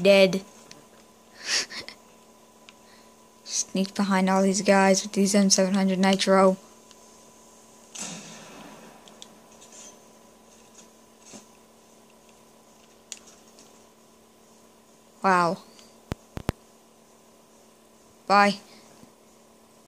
Dead. Sneak behind all these guys with these M700 Nitro. Wow. Bye.